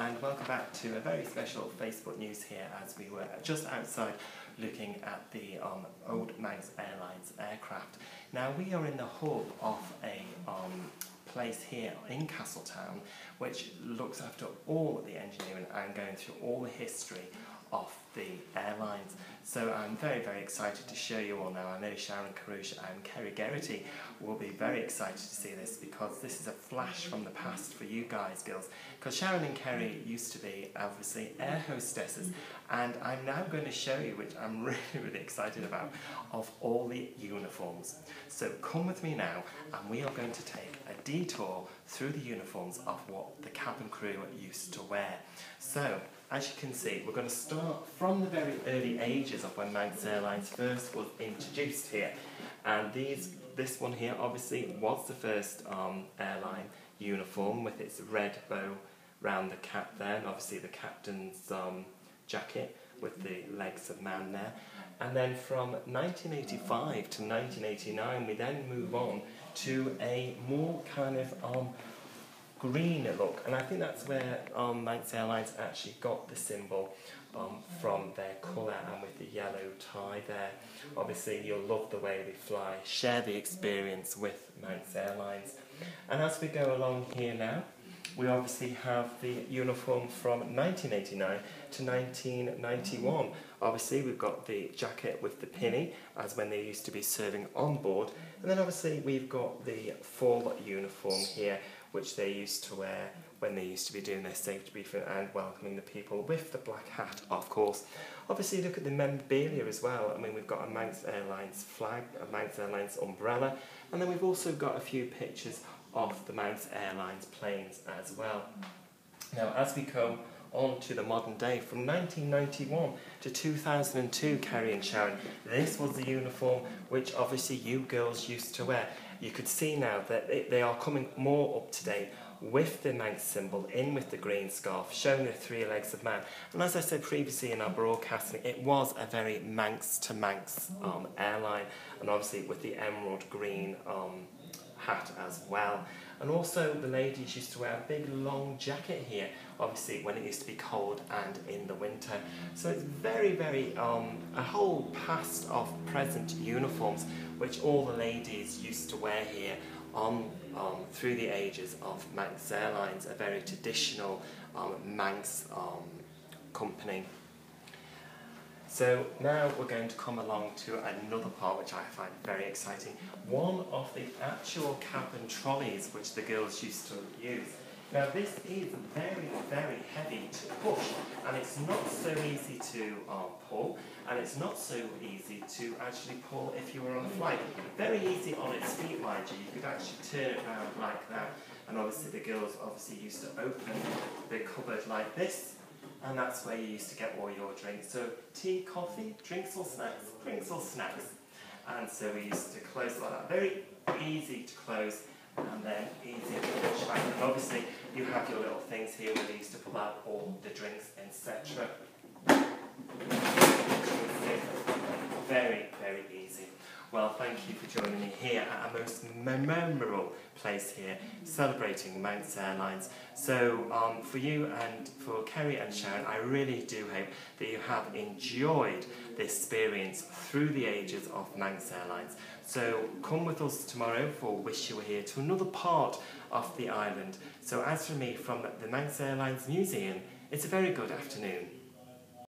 and welcome back to a very special Facebook news here as we were just outside looking at the um, old Manx Airlines aircraft. Now we are in the hub of a um, place here in Castletown which looks after all the engineering and going through all the history of the airlines. So I'm very, very excited to show you all now. I know Sharon Carouche and Kerry Geraghty will be very excited to see this because this is a flash from the past for you guys, girls. Because Sharon and Kerry used to be, obviously, air hostesses. And I'm now going to show you, which I'm really, really excited about, of all the uniforms. So come with me now and we are going to take a detour through the uniforms of what the cabin crew used to wear. So, as you can see, we're going to start from the very early ages of when Manx Airlines first was introduced here. And these, this one here obviously was the first um, airline uniform with its red bow round the cap there, and obviously the captain's um, jacket with the legs of man there. And then from 1985 to 1989, we then move on to a more kind of um, green look, and I think that's where um, Manx Airlines actually got the symbol um, from their colour and with the yellow tie there. Obviously, you'll love the way they fly. Share the experience with Manx Airlines. And as we go along here now, we obviously have the uniform from 1989 to 1991. Obviously, we've got the jacket with the pinny, as when they used to be serving on board. And then obviously, we've got the full uniform here, which they used to wear when they used to be doing their safety briefing and welcoming the people with the black hat, of course. Obviously, look at the memorabilia as well. I mean, we've got a Manx Airlines flag, a Manx Airlines umbrella, and then we've also got a few pictures of the Manx Airlines planes as well. Now, as we come on to the modern day, from 1991 to 2002, Kerry and Sharon, this was the uniform which obviously you girls used to wear. You could see now that they are coming more up to date with the Manx symbol, in with the green scarf, showing the three legs of man. And as I said previously in our broadcasting, it was a very Manx to Manx um, airline, and obviously with the emerald green um, hat as well. And also the ladies used to wear a big long jacket here, obviously when it used to be cold and in the winter. So it's very, very, um, a whole past of present uniforms which all the ladies used to wear here on, um, through the ages of Manx Airlines, a very traditional um, Manx um, company. So now we're going to come along to another part which I find very exciting. One of the actual cabin trolleys which the girls used to use. Now this is very, very heavy to push and it's not so easy to um, pull and it's not so easy to actually pull if you were on a flight. Very easy on its feet, mind you. You could actually turn it around like that and obviously the girls obviously used to open the cupboard like this and that's where you used to get all your drinks. So tea, coffee, drinks or snacks, drinks or snacks. And so we used to close like that. Very easy to close and then easy to push back. And obviously you have your little things here where they used to pull out all the drinks, etc. Very, very easy. Well, thank you for joining me here at a most memorable place here, celebrating Manx Airlines. So, um, for you and for Kerry and Sharon, I really do hope that you have enjoyed this experience through the ages of Manx Airlines. So, come with us tomorrow for Wish You Were Here to another part of the island. So, as for me from the Manx Airlines Museum, it's a very good afternoon.